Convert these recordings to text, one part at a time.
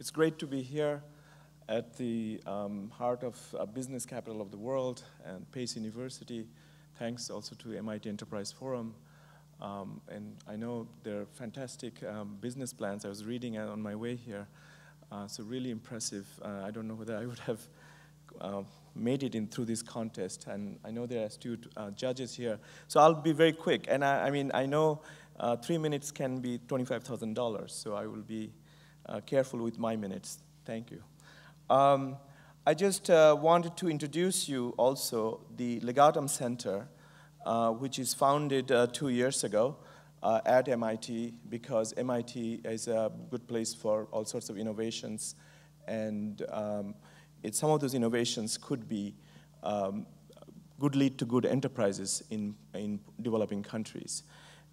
It's great to be here at the um, heart of uh, business capital of the world and Pace University. Thanks also to MIT Enterprise Forum. Um, and I know there are fantastic um, business plans. I was reading on my way here. Uh, so really impressive. Uh, I don't know whether I would have uh, made it in through this contest. And I know there are astute uh, judges here. So I'll be very quick. And I, I mean, I know uh, three minutes can be $25,000. So I will be uh, careful with my minutes. Thank you. Um, I just uh, wanted to introduce you also the Legatum Center, uh, which is founded uh, two years ago uh, at MIT because MIT is a good place for all sorts of innovations, and um, it, some of those innovations could be um, good lead to good enterprises in, in developing countries.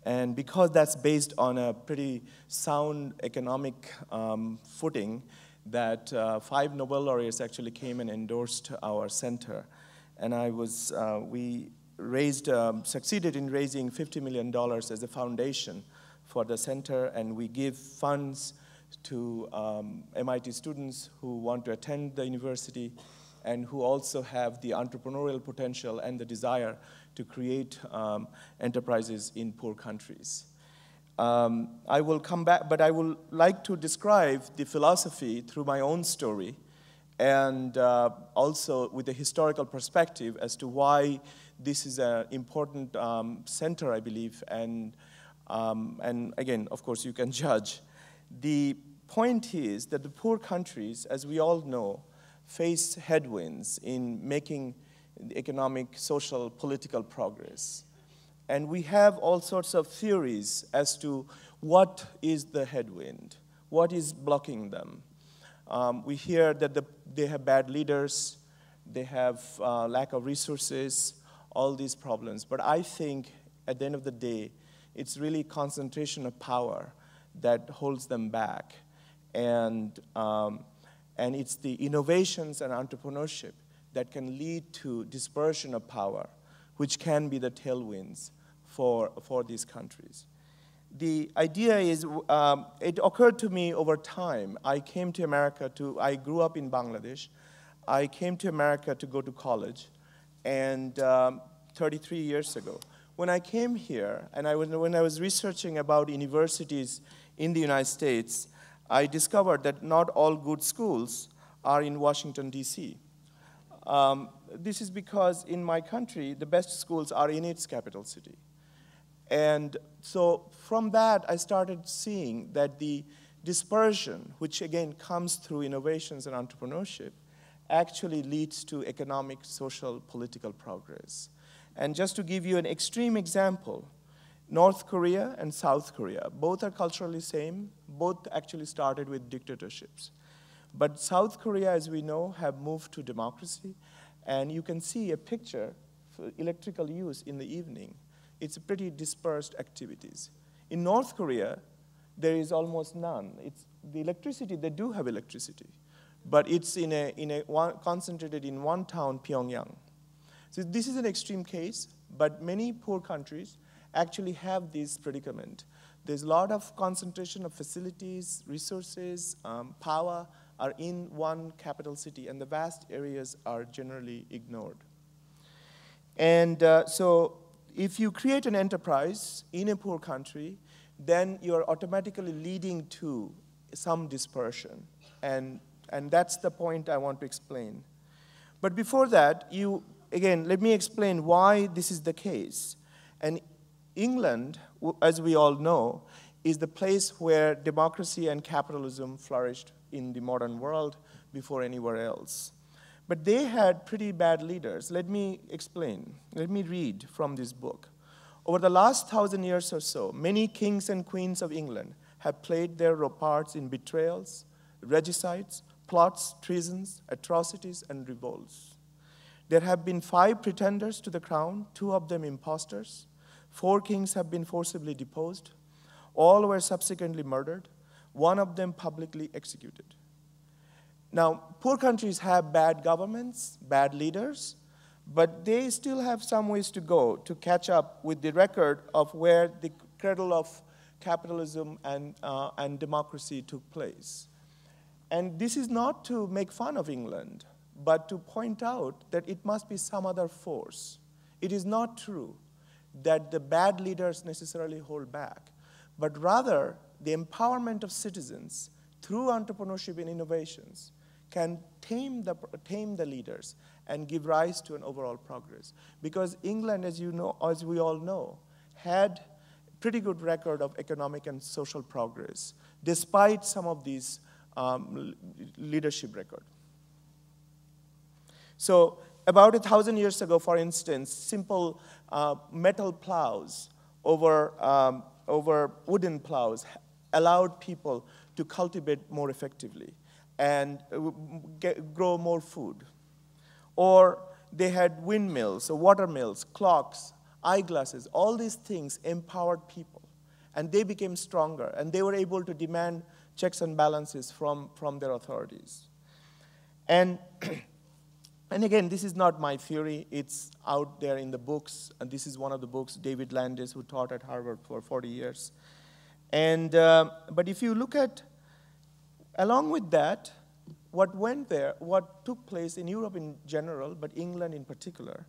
And because that's based on a pretty sound economic um, footing, that uh, five Nobel laureates actually came and endorsed our center. And I was, uh, we raised, um, succeeded in raising $50 million as a foundation for the center, and we give funds to um, MIT students who want to attend the university and who also have the entrepreneurial potential and the desire to create um, enterprises in poor countries. Um, I will come back, but I would like to describe the philosophy through my own story and uh, also with a historical perspective as to why this is an important um, center, I believe, and, um, and again, of course, you can judge. The point is that the poor countries, as we all know, face headwinds in making economic, social, political progress. And we have all sorts of theories as to what is the headwind, what is blocking them. Um, we hear that the, they have bad leaders, they have uh, lack of resources, all these problems. But I think at the end of the day, it's really concentration of power that holds them back. And, um, and it's the innovations and entrepreneurship that can lead to dispersion of power, which can be the tailwinds for, for these countries. The idea is, um, it occurred to me over time. I came to America to, I grew up in Bangladesh. I came to America to go to college, and um, 33 years ago. When I came here, and I was, when I was researching about universities in the United States, I discovered that not all good schools are in Washington, D.C. Um, this is because in my country, the best schools are in its capital city. And so from that, I started seeing that the dispersion, which again comes through innovations and entrepreneurship, actually leads to economic, social, political progress. And just to give you an extreme example, North Korea and South Korea, both are culturally same, both actually started with dictatorships. But South Korea, as we know, have moved to democracy, and you can see a picture for electrical use in the evening. It's pretty dispersed activities. In North Korea, there is almost none. It's the electricity, they do have electricity, but it's in a, in a one, concentrated in one town, Pyongyang. So this is an extreme case, but many poor countries actually have this predicament. There's a lot of concentration of facilities, resources, um, power are in one capital city, and the vast areas are generally ignored. And uh, so if you create an enterprise in a poor country, then you're automatically leading to some dispersion. And, and that's the point I want to explain. But before that, you, again, let me explain why this is the case. And England, as we all know, is the place where democracy and capitalism flourished in the modern world before anywhere else. But they had pretty bad leaders. Let me explain. Let me read from this book. Over the last thousand years or so, many kings and queens of England have played their parts in betrayals, regicides, plots, treasons, atrocities, and revolts. There have been five pretenders to the crown, two of them impostors. Four kings have been forcibly deposed. All were subsequently murdered, one of them publicly executed. Now, poor countries have bad governments, bad leaders, but they still have some ways to go to catch up with the record of where the cradle of capitalism and, uh, and democracy took place. And this is not to make fun of England, but to point out that it must be some other force. It is not true that the bad leaders necessarily hold back, but rather the empowerment of citizens through entrepreneurship and innovations can tame the, tame the leaders and give rise to an overall progress. Because England, as you know, as we all know, had pretty good record of economic and social progress, despite some of these um, leadership record. So about a thousand years ago, for instance, simple uh, metal plows over, um, over wooden plows allowed people to cultivate more effectively and uh, get, grow more food. Or they had windmills, water mills, clocks, eyeglasses, all these things empowered people. And they became stronger, and they were able to demand checks and balances from, from their authorities. And, and again, this is not my theory, it's out there in the books. And this is one of the books, David Landes, who taught at Harvard for 40 years. And, uh, but if you look at, along with that, what went there, what took place in Europe in general, but England in particular,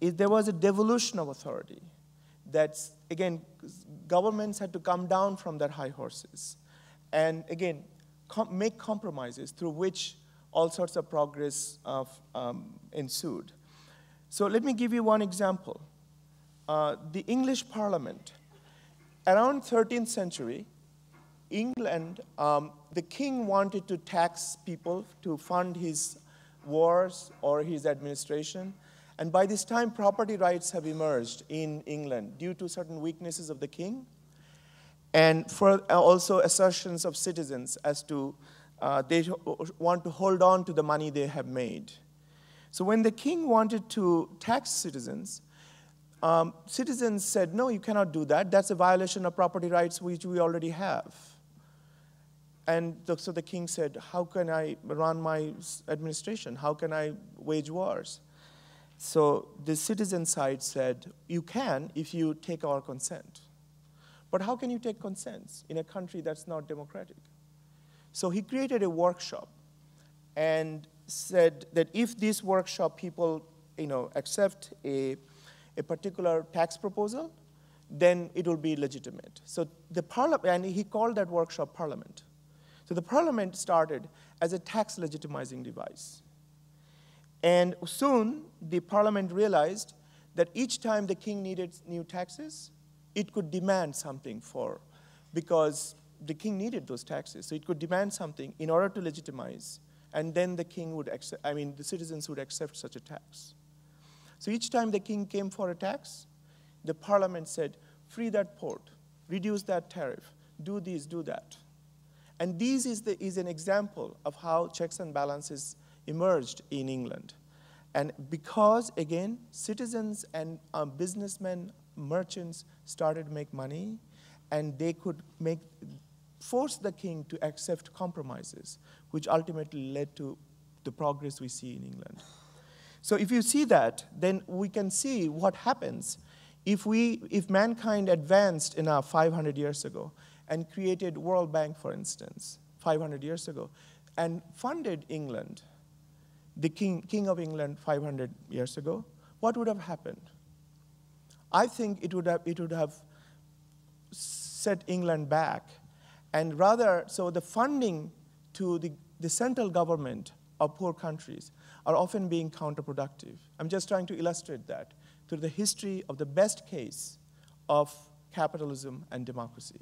is there was a devolution of authority. That's, again, governments had to come down from their high horses and, again, com make compromises through which all sorts of progress uh, um, ensued. So let me give you one example. Uh, the English Parliament, around 13th century, England, um, the king wanted to tax people to fund his wars or his administration. And by this time, property rights have emerged in England due to certain weaknesses of the king and for uh, also assertions of citizens as to uh, they want to hold on to the money they have made. So when the king wanted to tax citizens, um, citizens said, no, you cannot do that. That's a violation of property rights which we already have. And the, so the king said, how can I run my administration? How can I wage wars? So the citizen side said, you can if you take our consent. But how can you take consents in a country that's not democratic? So he created a workshop and said that if this workshop people you know, accept a, a particular tax proposal, then it will be legitimate. So the parliament, and he called that workshop parliament. So the parliament started as a tax legitimizing device. And soon the parliament realized that each time the king needed new taxes, it could demand something for, because the king needed those taxes. So it could demand something in order to legitimize, and then the king would accept, I mean, the citizens would accept such a tax. So each time the king came for a tax, the parliament said, free that port, reduce that tariff, do this, do that. And this is, the, is an example of how checks and balances emerged in England. And because, again, citizens and um, businessmen, merchants started to make money, and they could make, force the king to accept compromises, which ultimately led to the progress we see in England. So if you see that, then we can see what happens if, we, if mankind advanced enough 500 years ago and created World Bank, for instance, 500 years ago, and funded England, the king, king of England 500 years ago, what would have happened? I think it would have, it would have set England back. And rather, so the funding to the, the central government of poor countries are often being counterproductive. I'm just trying to illustrate that through the history of the best case of capitalism and democracy.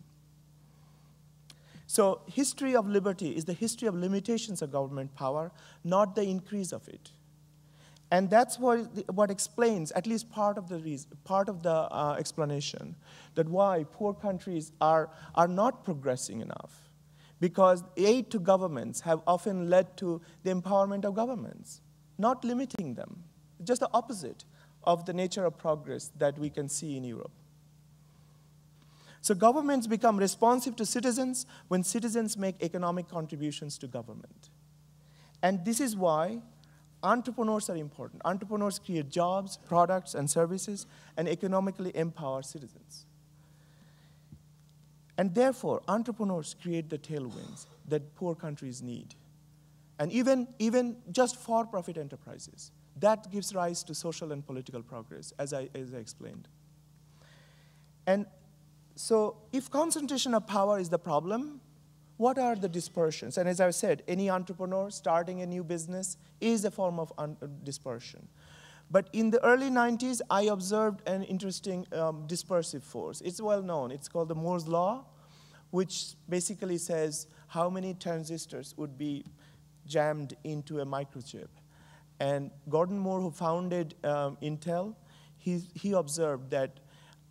So history of liberty is the history of limitations of government power, not the increase of it. And that's what, what explains, at least part of the, reason, part of the uh, explanation, that why poor countries are, are not progressing enough. Because aid to governments have often led to the empowerment of governments, not limiting them. Just the opposite of the nature of progress that we can see in Europe. So governments become responsive to citizens when citizens make economic contributions to government. And this is why entrepreneurs are important. Entrepreneurs create jobs, products, and services, and economically empower citizens. And therefore, entrepreneurs create the tailwinds that poor countries need. And even, even just for-profit enterprises. That gives rise to social and political progress, as I, as I explained. And so if concentration of power is the problem, what are the dispersions? And as I said, any entrepreneur starting a new business is a form of dispersion. But in the early 90s, I observed an interesting um, dispersive force. It's well known. It's called the Moore's Law, which basically says how many transistors would be jammed into a microchip. And Gordon Moore, who founded um, Intel, he, he observed that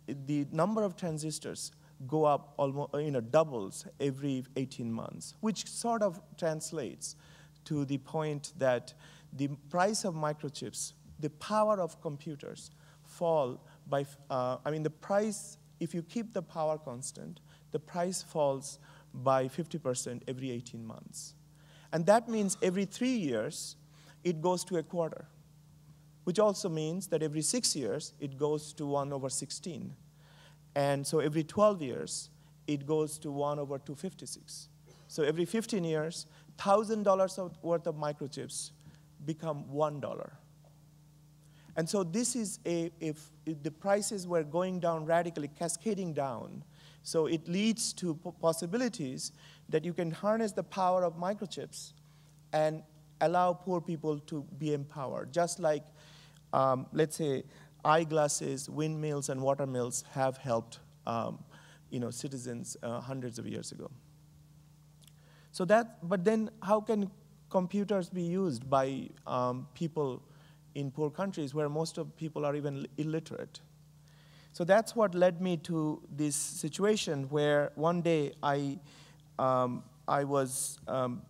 the number of transistors go up almost, you know, doubles every 18 months, which sort of translates to the point that the price of microchips the power of computers fall by, uh, I mean, the price, if you keep the power constant, the price falls by 50% every 18 months. And that means every three years, it goes to a quarter, which also means that every six years, it goes to 1 over 16. And so every 12 years, it goes to 1 over 256. So every 15 years, $1,000 worth of microchips become $1. And so this is a, if, if the prices were going down radically, cascading down, so it leads to possibilities that you can harness the power of microchips and allow poor people to be empowered, just like, um, let's say, eyeglasses, windmills, and water mills have helped um, you know, citizens uh, hundreds of years ago. So that, but then how can computers be used by um, people in poor countries where most of people are even illiterate. So that's what led me to this situation where one day I, um, I was, um,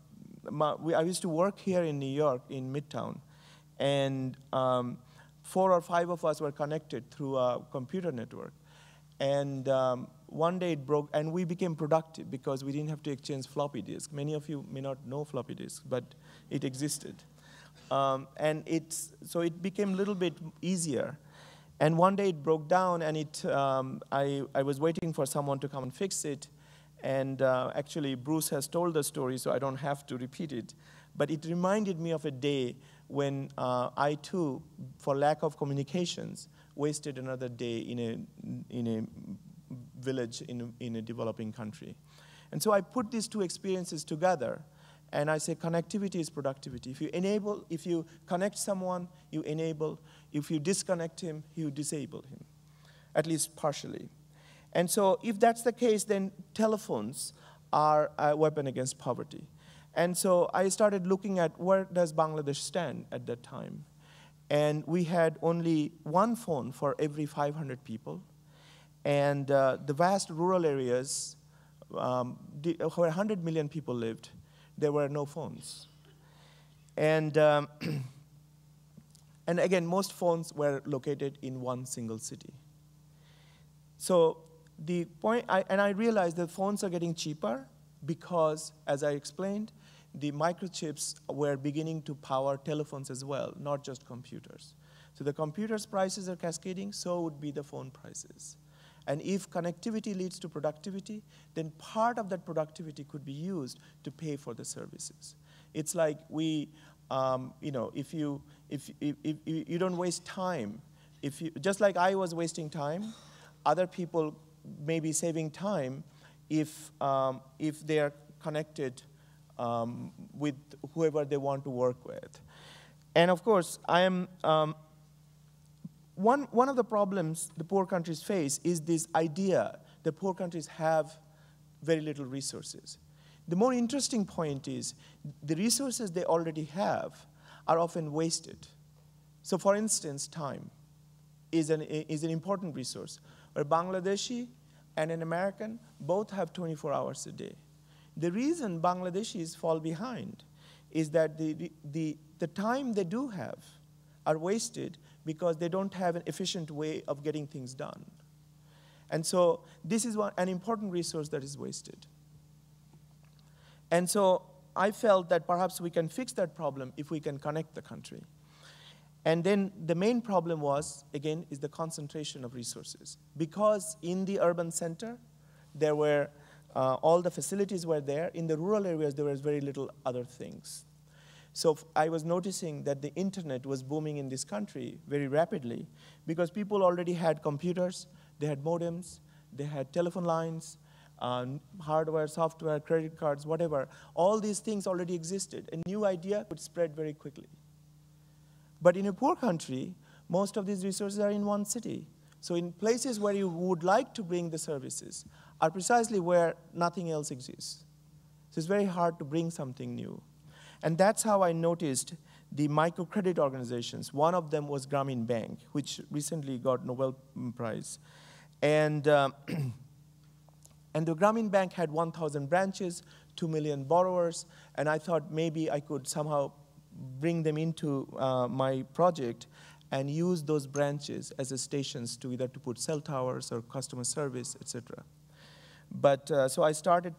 my, I used to work here in New York in Midtown, and um, four or five of us were connected through a computer network. And um, one day it broke, and we became productive because we didn't have to exchange floppy disks. Many of you may not know floppy disks, but it existed. Um, and it's, so it became a little bit easier. And one day it broke down, and it, um, I, I was waiting for someone to come and fix it. And uh, actually, Bruce has told the story, so I don't have to repeat it. But it reminded me of a day when uh, I, too, for lack of communications, wasted another day in a, in a village in a, in a developing country. And so I put these two experiences together and I say connectivity is productivity. If you enable, if you connect someone, you enable. If you disconnect him, you disable him, at least partially. And so if that's the case, then telephones are a weapon against poverty. And so I started looking at where does Bangladesh stand at that time. And we had only one phone for every 500 people. And uh, the vast rural areas um, where 100 million people lived, there were no phones. And, um, and again, most phones were located in one single city. So the point, I, and I realized that phones are getting cheaper because, as I explained, the microchips were beginning to power telephones as well, not just computers. So the computers' prices are cascading, so would be the phone prices. And if connectivity leads to productivity, then part of that productivity could be used to pay for the services. It's like we, um, you know, if you, if, if, if, you don't waste time, if you, just like I was wasting time, other people may be saving time if, um, if they are connected um, with whoever they want to work with. And of course, I am um, one, one of the problems the poor countries face is this idea that poor countries have very little resources. The more interesting point is the resources they already have are often wasted. So, for instance, time is an, is an important resource. A Bangladeshi and an American both have 24 hours a day. The reason Bangladeshis fall behind is that the, the, the time they do have are wasted because they don't have an efficient way of getting things done. And so this is one, an important resource that is wasted. And so I felt that perhaps we can fix that problem if we can connect the country. And then the main problem was, again, is the concentration of resources. Because in the urban center, there were, uh, all the facilities were there. In the rural areas, there was very little other things. So I was noticing that the internet was booming in this country very rapidly because people already had computers, they had modems, they had telephone lines, uh, hardware, software, credit cards, whatever. All these things already existed. A new idea could spread very quickly. But in a poor country, most of these resources are in one city. So in places where you would like to bring the services are precisely where nothing else exists. So it's very hard to bring something new. And that's how I noticed the microcredit organizations. One of them was Grameen Bank, which recently got Nobel Prize. And, um, and the Grameen Bank had 1,000 branches, 2 million borrowers, and I thought maybe I could somehow bring them into uh, my project and use those branches as a stations to either to put cell towers or customer service, etc. But uh, so I started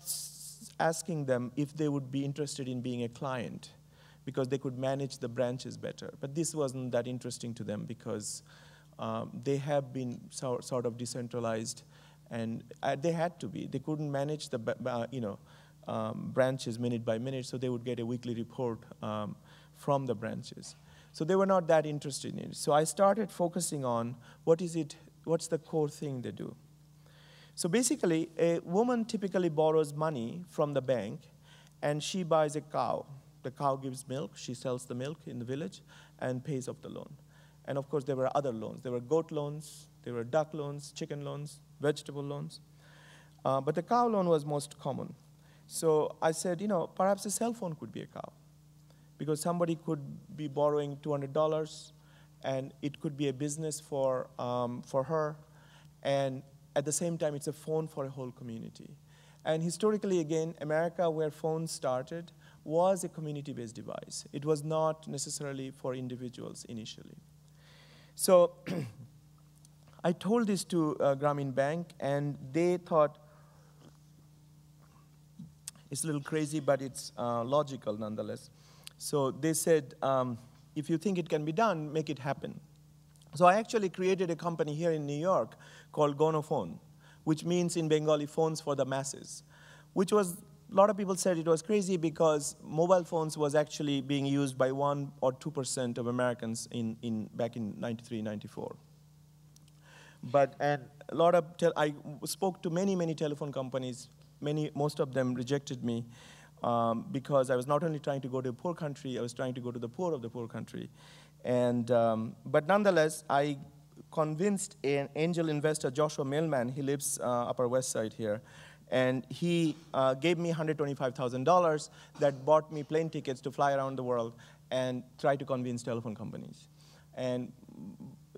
asking them if they would be interested in being a client because they could manage the branches better. But this wasn't that interesting to them because um, they have been so, sort of decentralized and uh, they had to be. They couldn't manage the uh, you know, um, branches minute by minute, so they would get a weekly report um, from the branches. So they were not that interested in it. So I started focusing on what is it, what's the core thing they do. So basically, a woman typically borrows money from the bank and she buys a cow. The cow gives milk, she sells the milk in the village and pays off the loan. And of course, there were other loans. There were goat loans, there were duck loans, chicken loans, vegetable loans. Uh, but the cow loan was most common. So I said, you know, perhaps a cell phone could be a cow because somebody could be borrowing $200 and it could be a business for, um, for her. And at the same time, it's a phone for a whole community. And historically, again, America, where phones started, was a community-based device. It was not necessarily for individuals initially. So I told this to uh, Grameen Bank, and they thought, it's a little crazy, but it's uh, logical nonetheless. So they said, um, if you think it can be done, make it happen. So I actually created a company here in New York called Gonofone, which means in Bengali phones for the masses, which was a lot of people said it was crazy because mobile phones was actually being used by 1 or 2% of Americans in, in, back in 93, 94. But, and a lot of, I spoke to many, many telephone companies. Many, most of them rejected me um, because I was not only trying to go to a poor country, I was trying to go to the poor of the poor country. And, um, but nonetheless, I convinced an angel investor, Joshua Mailman, he lives uh, Upper West Side here, and he uh, gave me $125,000 that bought me plane tickets to fly around the world and try to convince telephone companies. And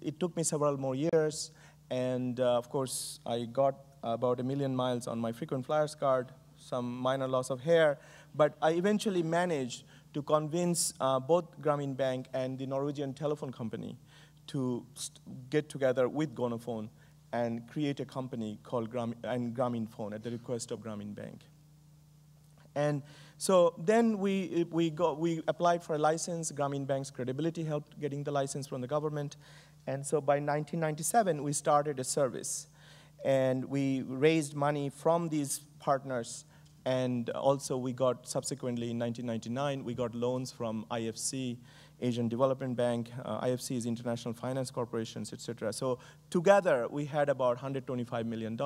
it took me several more years, and uh, of course, I got about a million miles on my frequent flyers card, some minor loss of hair, but I eventually managed to convince uh, both Grameen Bank and the Norwegian telephone company to get together with Gonofone and create a company called Gram and Grameen Phone at the request of Grameen Bank. And so then we, we, we applied for a license. Grameen Bank's credibility helped getting the license from the government. And so by 1997, we started a service. And we raised money from these partners and also we got, subsequently in 1999, we got loans from IFC, Asian Development Bank, uh, IFC is International Finance Corporations, et cetera. So together, we had about $125 million,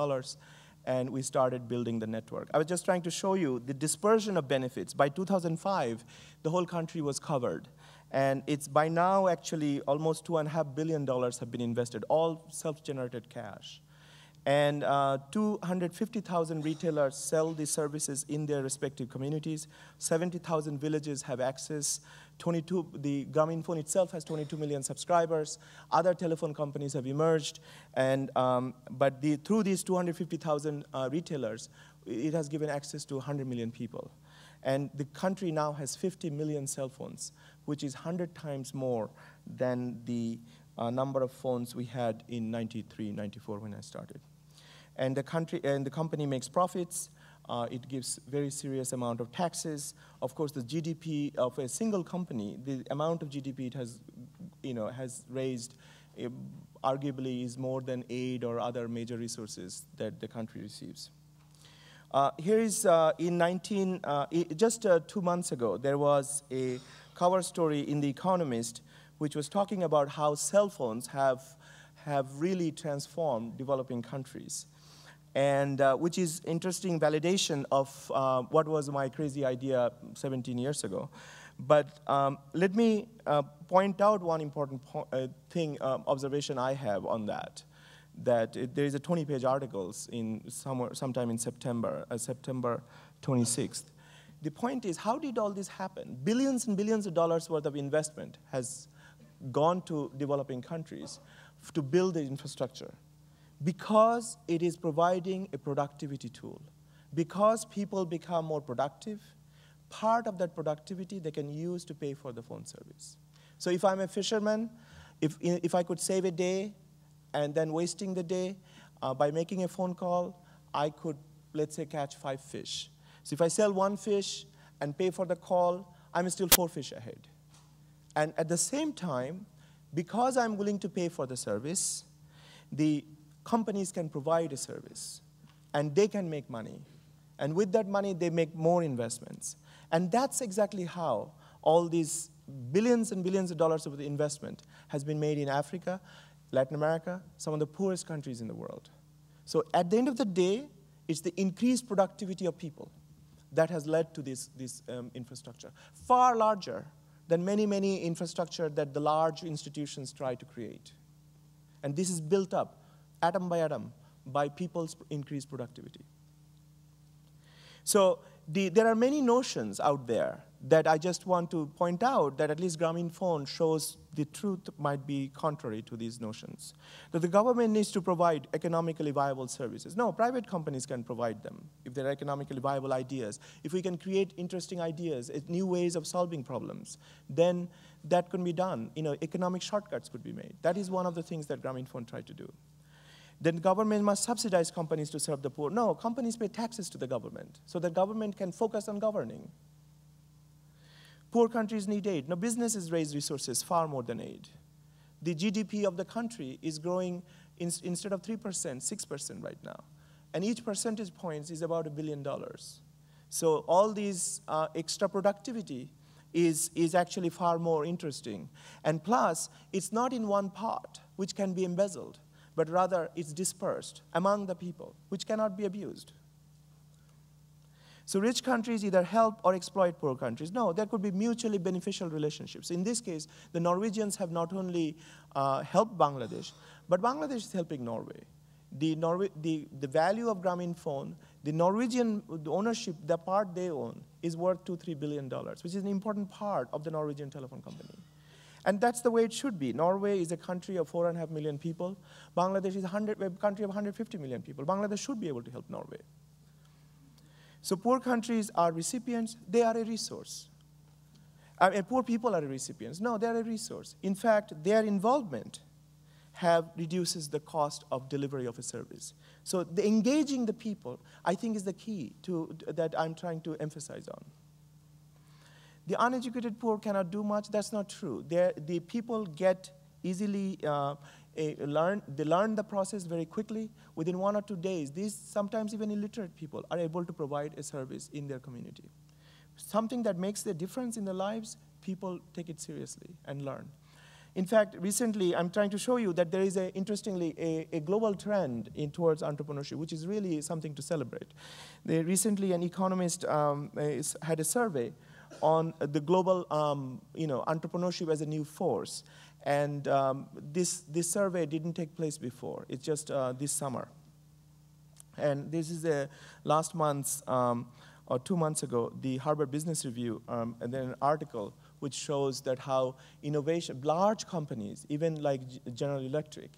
and we started building the network. I was just trying to show you the dispersion of benefits. By 2005, the whole country was covered. And it's by now actually almost $2.5 billion have been invested, all self-generated cash. And uh, 250,000 retailers sell these services in their respective communities. 70,000 villages have access. 22, the Grameenphone itself has 22 million subscribers. Other telephone companies have emerged. And, um, but the, through these 250,000 uh, retailers, it has given access to 100 million people. And the country now has 50 million cell phones, which is 100 times more than the uh, number of phones we had in 93, 94 when I started and the country and the company makes profits. Uh, it gives very serious amount of taxes. Of course, the GDP of a single company, the amount of GDP it has, you know, has raised, uh, arguably is more than aid or other major resources that the country receives. Uh, here is uh, in 19, uh, just uh, two months ago, there was a cover story in The Economist, which was talking about how cell phones have, have really transformed developing countries. And uh, which is interesting validation of uh, what was my crazy idea 17 years ago. But um, let me uh, point out one important uh, thing, uh, observation I have on that. That it, there is a 20-page articles in somewhere, sometime in September, uh, September 26th. The point is, how did all this happen? Billions and billions of dollars worth of investment has gone to developing countries to build the infrastructure because it is providing a productivity tool. Because people become more productive, part of that productivity they can use to pay for the phone service. So if I'm a fisherman, if, if I could save a day and then wasting the day uh, by making a phone call, I could, let's say, catch five fish. So if I sell one fish and pay for the call, I'm still four fish ahead. And at the same time, because I'm willing to pay for the service, the companies can provide a service and they can make money. And with that money, they make more investments. And that's exactly how all these billions and billions of dollars of the investment has been made in Africa, Latin America, some of the poorest countries in the world. So at the end of the day, it's the increased productivity of people that has led to this, this um, infrastructure. Far larger than many, many infrastructure that the large institutions try to create. And this is built up, atom by atom, by people's increased productivity. So the, there are many notions out there that I just want to point out that at least Grameenphone shows the truth might be contrary to these notions. That the government needs to provide economically viable services. No, private companies can provide them if they're economically viable ideas. If we can create interesting ideas, eh, new ways of solving problems, then that can be done. You know, economic shortcuts could be made. That is one of the things that Grameenphone tried to do then government must subsidize companies to serve the poor. No, companies pay taxes to the government so the government can focus on governing. Poor countries need aid. Now, businesses raise resources far more than aid. The GDP of the country is growing in, instead of 3%, 6% right now. And each percentage point is about a billion dollars. So all these uh, extra productivity is, is actually far more interesting. And plus, it's not in one pot, which can be embezzled but rather it's dispersed among the people, which cannot be abused. So rich countries either help or exploit poor countries. No, there could be mutually beneficial relationships. In this case, the Norwegians have not only uh, helped Bangladesh, but Bangladesh is helping Norway. The, the, the value of Grameenphone, the Norwegian ownership, the part they own, is worth two, three billion dollars, which is an important part of the Norwegian telephone company. And that's the way it should be. Norway is a country of four and a half million people. Bangladesh is a, country of 150 million people. Bangladesh should be able to help Norway. So poor countries are recipients, they are a resource. Uh, I mean, poor people are recipients. No, they're a resource. In fact, their involvement have reduces the cost of delivery of a service. So the engaging the people, I think, is the key to, that I'm trying to emphasize on. The uneducated poor cannot do much. That's not true. They're, the people get easily uh, a, learn, they learn the process very quickly. Within one or two days, these sometimes even illiterate people are able to provide a service in their community. Something that makes a difference in their lives, people take it seriously and learn. In fact, recently, I'm trying to show you that there is, a, interestingly, a, a global trend in, towards entrepreneurship, which is really something to celebrate. Recently, an economist um, had a survey on the global um, you know, entrepreneurship as a new force. And um, this, this survey didn't take place before. It's just uh, this summer. And this is a last month's, um, or two months ago, the Harvard Business Review, um, and then an article which shows that how innovation, large companies, even like General Electric,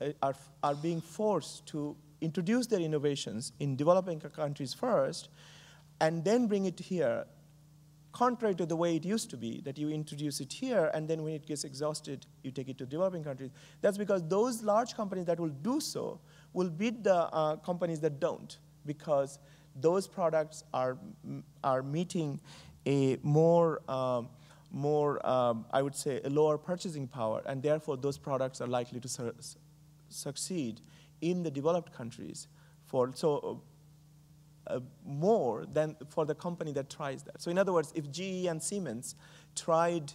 uh, are, are being forced to introduce their innovations in developing countries first, and then bring it here contrary to the way it used to be, that you introduce it here and then when it gets exhausted, you take it to developing countries. That's because those large companies that will do so will beat the uh, companies that don't because those products are, are meeting a more, um, more um, I would say, a lower purchasing power, and therefore those products are likely to su succeed in the developed countries. For, so uh, more than for the company that tries that. So in other words, if GE and Siemens tried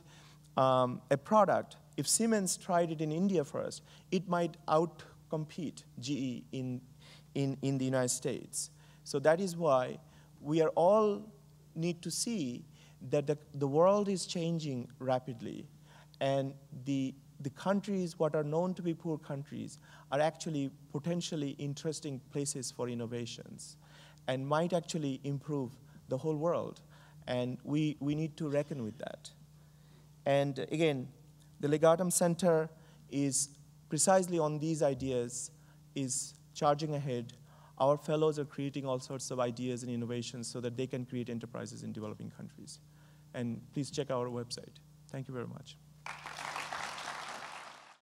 um, a product, if Siemens tried it in India first, it might outcompete GE in, in, in the United States. So that is why we are all need to see that the, the world is changing rapidly and the, the countries, what are known to be poor countries, are actually potentially interesting places for innovations and might actually improve the whole world. And we, we need to reckon with that. And again, the Legatum Center is precisely on these ideas, is charging ahead. Our fellows are creating all sorts of ideas and innovations so that they can create enterprises in developing countries. And please check our website. Thank you very much.